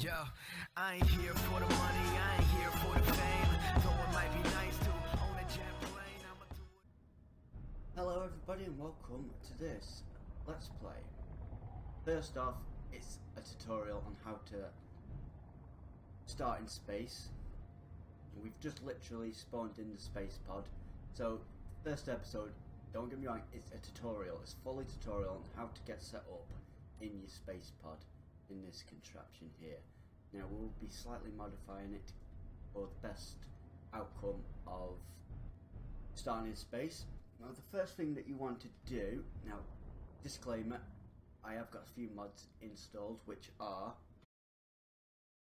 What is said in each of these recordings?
Yo, I ain't here for the money, I ain't here for the fame. Though it might be nice to own a jet plane, do it. Hello everybody and welcome to this Let's Play. First off, it's a tutorial on how to start in space. We've just literally spawned in the space pod. So, first episode, don't get me wrong, it's a tutorial. It's fully tutorial on how to get set up in your space pod in this contraption here. Now we'll be slightly modifying it for the best outcome of starting in space. Now the first thing that you want to do, now disclaimer, I have got a few mods installed which are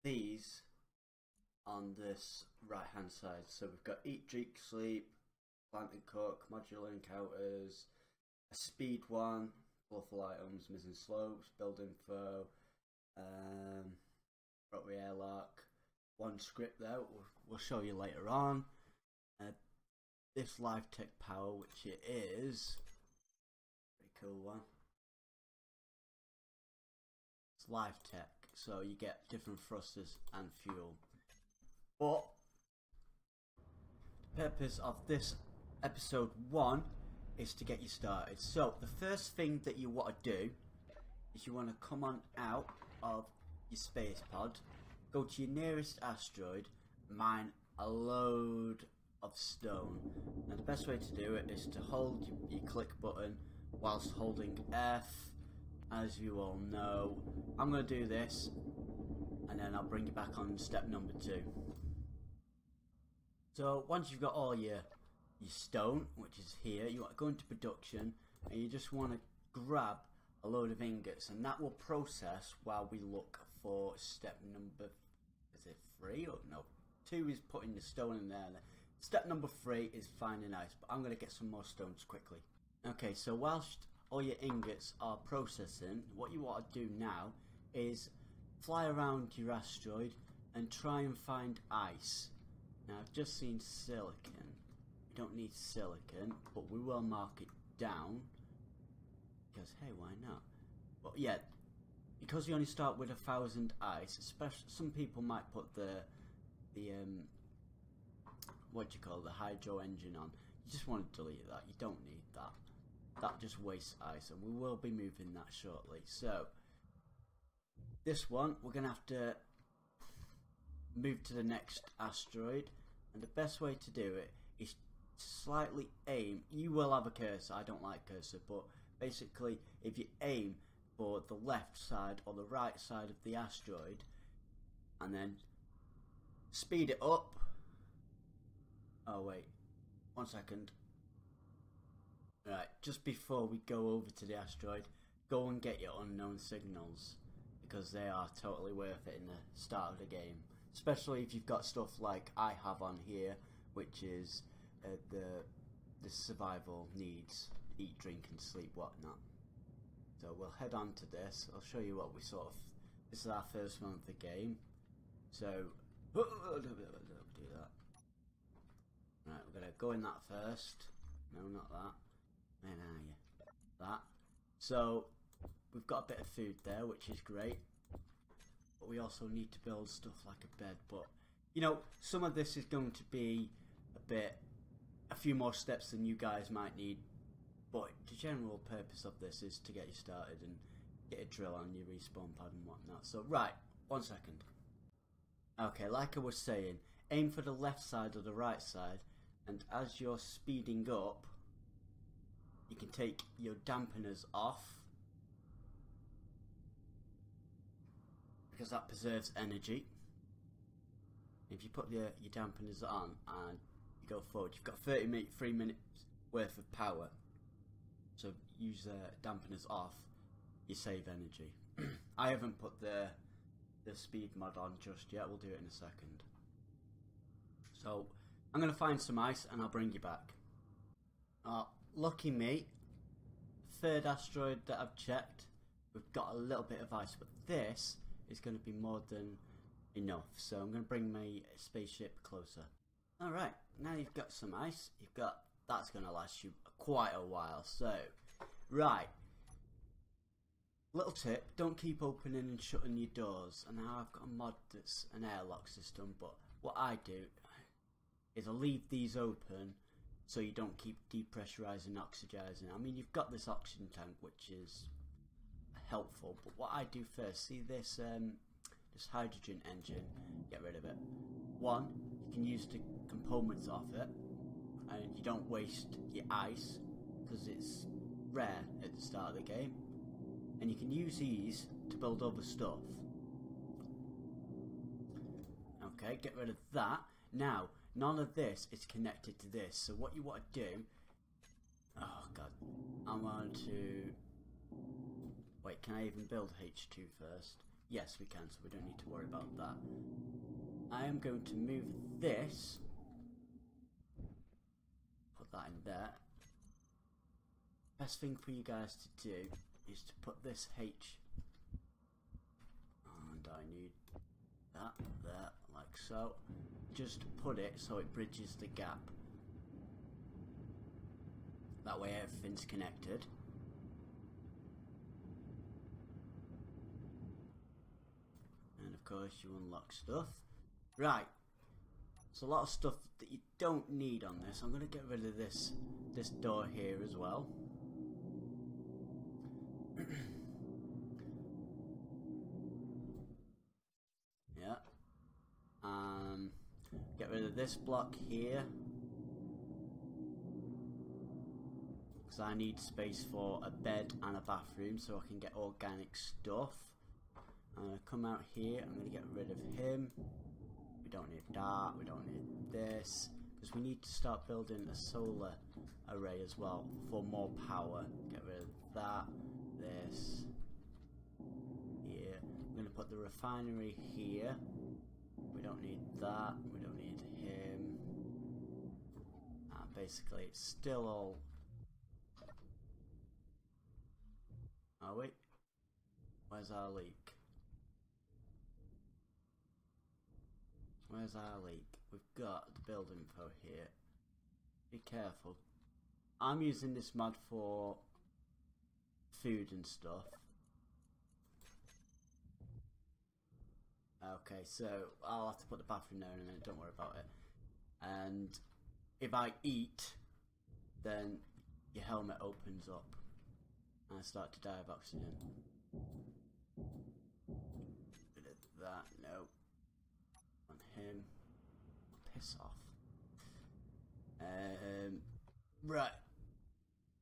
these on this right hand side. So we've got Eat, Drink, Sleep, Plant and Cook, Modular Encounters, a Speed one, Fluffle Items, Missing Slopes, Build Info, um, Rotary Airlock, one script there, we'll, we'll show you later on. Uh, this Live Tech Power, which it is, pretty cool one. It's Live Tech, so you get different thrusters and fuel. But the purpose of this episode one is to get you started. So the first thing that you want to do is you want to come on out of your space pod, go to your nearest asteroid, mine a load of stone. Now the best way to do it is to hold your, your click button whilst holding F. As you all know, I'm going to do this and then I'll bring you back on step number two. So once you've got all your your stone, which is here, you want to go into production and you just want to grab a load of ingots and that will process while we look for step number is it three? Or no. Two is putting the stone in there. Step number three is finding ice but I'm going to get some more stones quickly. Okay so whilst all your ingots are processing what you want to do now is fly around your asteroid and try and find ice. Now I've just seen silicon. We don't need silicon but we will mark it down because hey, why not? But yeah, because you only start with a thousand ice, especially some people might put the the um what do you call it, the hydro engine on. You just want to delete that. You don't need that. That just wastes ice, and we will be moving that shortly. So this one, we're gonna have to move to the next asteroid, and the best way to do it is slightly aim. You will have a cursor. I don't like cursor, but basically if you aim for the left side or the right side of the asteroid and then speed it up. Oh wait. One second. Right just before we go over to the asteroid go and get your unknown signals because they are totally worth it in the start of the game. Especially if you've got stuff like I have on here which is uh, the the survival needs eat, drink and sleep, whatnot. So we'll head on to this. I'll show you what we sort of... This is our first one of the game. So... Do that. Right, we're going to go in that first. No, not that. Where are you? That. So, we've got a bit of food there, which is great. But we also need to build stuff like a bed. But, you know, some of this is going to be a bit... A few more steps than you guys might need but the general purpose of this is to get you started and get a drill on your respawn pad and whatnot. So, right, one second. Okay, like I was saying, aim for the left side or the right side, and as you're speeding up, you can take your dampeners off, because that preserves energy. If you put your, your dampeners on and you go forward, you've got 30 minutes, 3 minutes worth of power so use the dampeners off, you save energy. I haven't put the the speed mod on just yet, we'll do it in a second. So I'm going to find some ice and I'll bring you back. Uh, lucky me, third asteroid that I've checked, we've got a little bit of ice, but this is going to be more than enough. So I'm going to bring my spaceship closer. Alright, now you've got some ice, you've got that's going to last you quite a while. So, right. Little tip, don't keep opening and shutting your doors. And now I've got a mod that's an airlock system, but what I do is I leave these open so you don't keep depressurizing and oxygizing. I mean, you've got this oxygen tank, which is helpful, but what I do first, see this, um, this hydrogen engine, get rid of it. One, you can use the components off it, and you don't waste your ice, because it's rare at the start of the game and you can use these to build other stuff. Okay, get rid of that. Now, none of this is connected to this, so what you want to do... Oh god, I want to... Wait, can I even build H2 first? Yes, we can, so we don't need to worry about that. I am going to move this, that in there. Best thing for you guys to do is to put this H and I need that there like so. Just put it so it bridges the gap. That way everything's connected. And of course you unlock stuff. Right there's a lot of stuff that you don't need on this I'm going to get rid of this this door here as well yeah. Um, get rid of this block here. Because I need space for a bed and a bathroom so I can get organic stuff. I'm going to come out here, I'm going to get rid of him. We don't need that, we don't need this. Because we need to start building a solar array as well for more power. Get rid of that this here. We're going to put the refinery here. We don't need that. We don't need him. Uh, basically, it's still all. Oh wait, where's our leak? Where's our leak? We've got the build info here. Be careful. I'm using this mod for food and stuff. Okay, so I'll have to put the bathroom there in a minute, don't worry about it. And if I eat, then your helmet opens up and I start to die of oxygen. Bit of that, no. On him. Piss off. Um, right.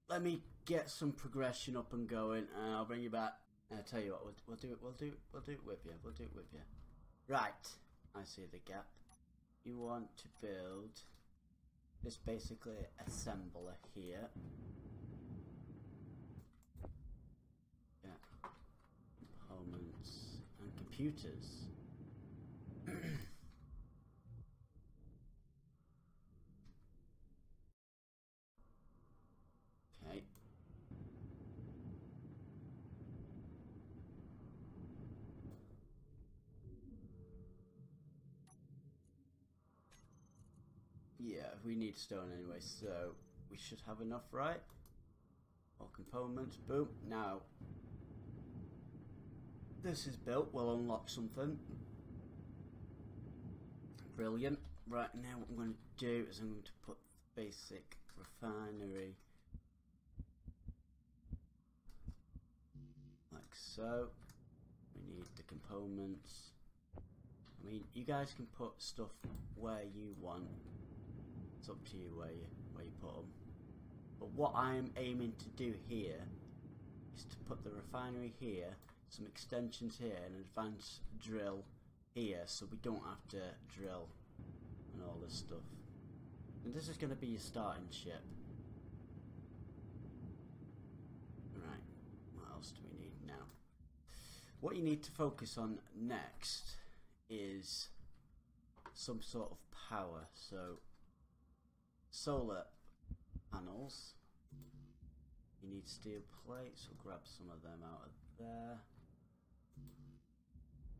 Let me get some progression up and going, and I'll bring you back. And I'll tell you what, we'll, we'll do it. We'll do it. We'll do it with you. We'll do it with you. Right. I see the gap. You want to build this basically assembler here. Yeah. Components and computers. okay. Yeah, we need stone anyway, so we should have enough, right? All components, boom. Now, this is built, we'll unlock something. Brilliant. Right, now what I'm going to do is I'm going to put the basic refinery like so. We need the components. I mean, you guys can put stuff where you want. It's up to you where you where you put them. But what I'm aiming to do here is to put the refinery here, some extensions here, an advanced drill here, so we don't have to drill and all this stuff. And this is going to be your starting ship. Right. What else do we need now? What you need to focus on next is some sort of power. So solar panels. You need steel plates. We'll grab some of them out of there.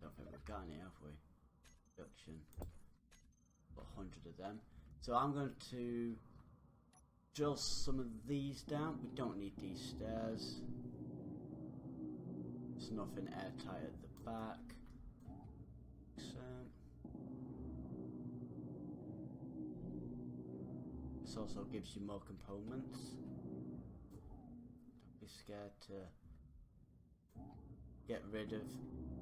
Don't think we've got any, have we? Production. Got a hundred of them. So I'm going to drill some of these down. We don't need these stairs. there's nothing airtight at the back. Also gives you more components. Don't be scared to get rid of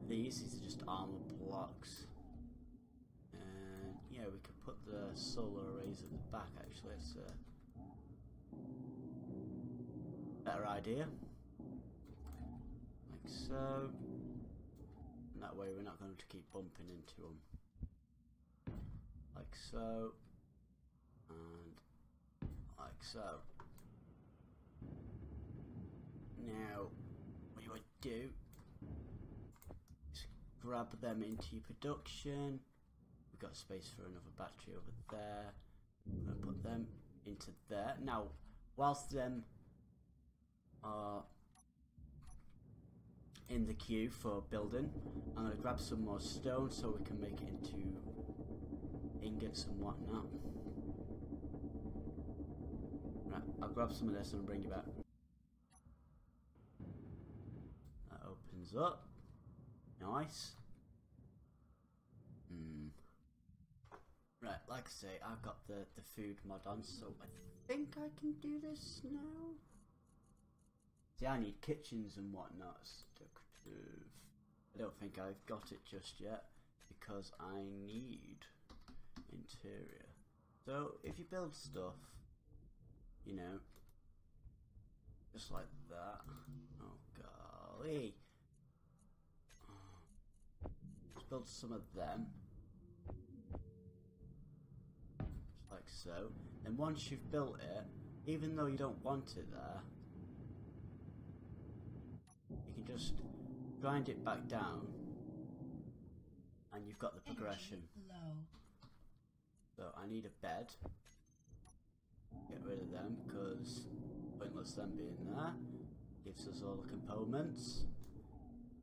these. These are just armor blocks. And yeah, we could put the solar arrays at the back actually. It's a better idea. Like so. And that way we're not going to keep bumping into them. Like so. Like so. Now, what you would do is grab them into production. We've got space for another battery over there. I'm going to put them into there. Now, whilst them are in the queue for building, I'm going to grab some more stone so we can make it into ingots and whatnot. I'll grab some of this and bring you back. That opens up. Nice. Hmm. Right, like I say, I've got the, the food mod on, so I think I can do this now. See, I need kitchens and whatnot. I don't think I've got it just yet because I need interior. So if you build stuff, you know, just like that. Mm-hmm. Oh golly. Let's build some of them. Just like so. And once you've built it, even though you don't want it there, you can just grind it back down and you've got the progression. So I need a bed. Get rid of them because pointless them being there. Gives us all the components.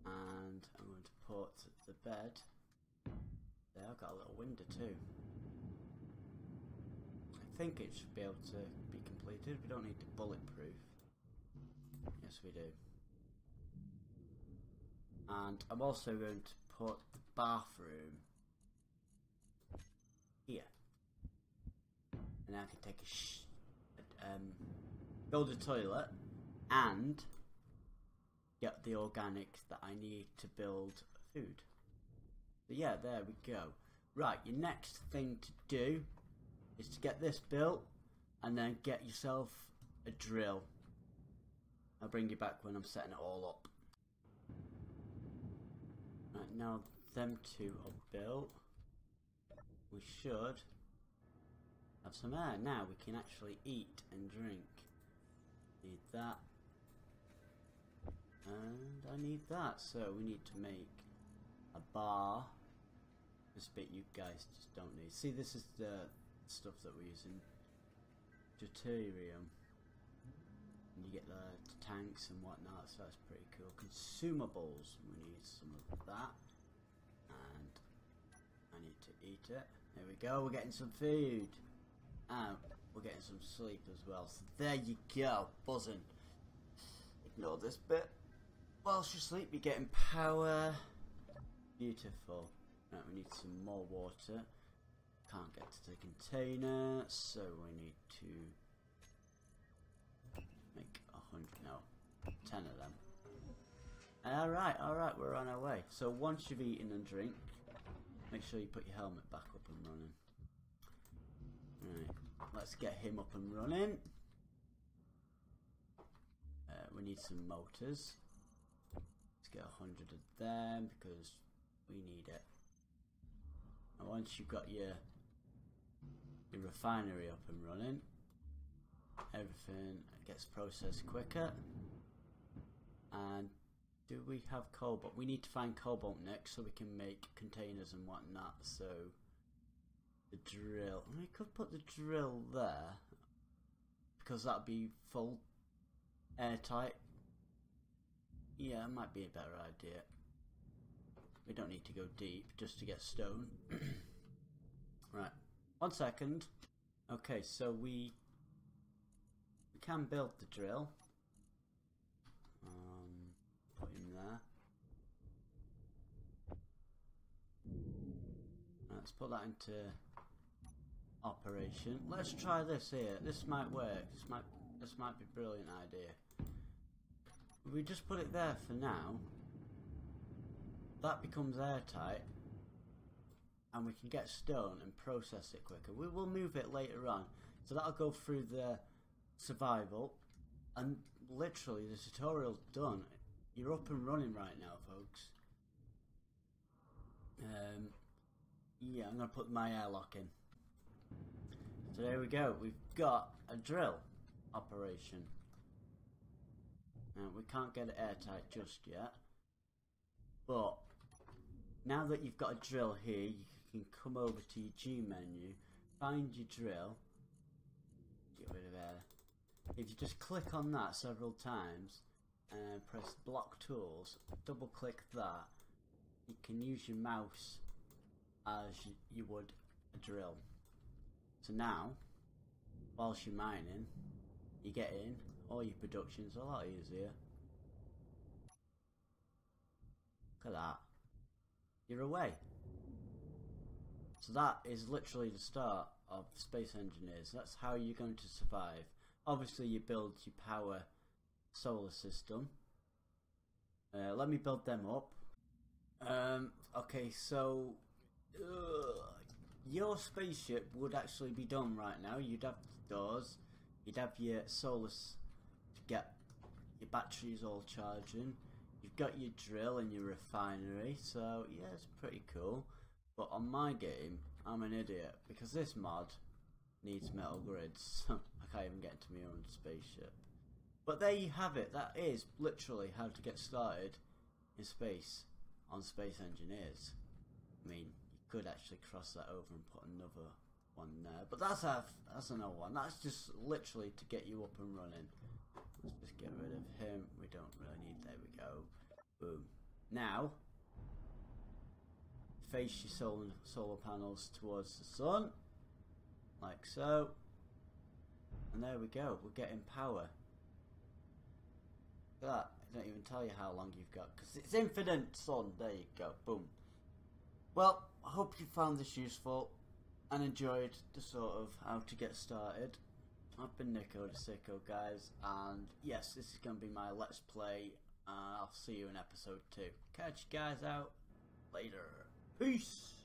And I'm going to put the bed. There, I've got a little window too. I think it should be able to be completed. We don't need to bulletproof. Yes, we do. And I'm also going to put the bathroom here. And I can take a sh- um, build a toilet and get the organics that I need to build food. Yeah, there we go. Right, your next thing to do is to get this built and then get yourself a drill. I'll bring you back when I'm setting it all up. Right, now them two are built. We should have some air. Now we can actually eat and drink. Need that. And I need that. So we need to make a bar. This bit you guys just don't need. See, this is the stuff that we're using. Deuterium. And you get the tanks and whatnot, so that's pretty cool. Consumables, we need some of that. And I need to eat it. There we go, we're getting some food. And we're getting some sleep as well. So there you go, buzzing. Ignore this bit. Whilst you sleep, you're getting power. Beautiful. Right, we need some more water. Can't get to the container, so we need to make a hundred, no, ten of them. Alright, alright, we're on our way. So once you've eaten and drink, make sure you put your helmet back up and running. Right, let's get him up and running. Uh, we need some motors. Let's get a hundred of them because we need it. And once you've got your your refinery up and running, everything gets processed quicker. And do we have cobalt? We need to find cobalt next so we can make containers and whatnot. So the drill. We could put the drill there because that'd be full airtight. Yeah, might be a better idea. We don't need to go deep just to get stone. right, one second. Okay, so we we can build the drill. Um, put him there. Let's put that into operation. Let's try this here. This might work. This might this might be a brilliant idea. We just put it there for now. That becomes airtight. And we can get stone and process it quicker. We will move it later on. So that'll go through the survival. And literally the tutorial's done. You're up and running right now, folks. Um, yeah, I'm going to put my airlock in. So there we go. We've got a drill operation. Now, we can't get it airtight just yet. But, now that you've got a drill here, you can come over to your G menu, find your drill, get rid of air. If you just click on that several times, and press block tools, double click that, you can use your mouse as you, you would a drill. So now, whilst you're mining, you get in, all your production's a lot easier. Look at that. You're away. So that is literally the start of Space Engineers. That's how you're going to survive. Obviously you build your power solar system. Uh, let me build them up. Um, okay, so your spaceship would actually be done right now. You'd have the doors, you'd have your solar to get your batteries all charging. You've got your drill and your refinery, so yeah, it's pretty cool. But on my game, I'm an idiot because this mod needs metal grids. I can't even get into my own spaceship. But there you have it. That is literally how to get started in space on Space Engineers. I mean, could actually cross that over and put another one there, but that's a that's another one. That's just literally to get you up and running. Let's just get rid of him. We don't really need. There we go. Boom. Now, face your solar solar panels towards the sun, like so. And there we go. We're getting power. Look at that. I don't even tell you how long you've got because it's infinite sun. There you go. Boom. Well, I hope you found this useful and enjoyed the sort of how to get started. I've been Niko the Siko, guys, and yes, this is going to be my Let's Play. Uh, I'll see you in episode 2. Catch you guys out later. Peace!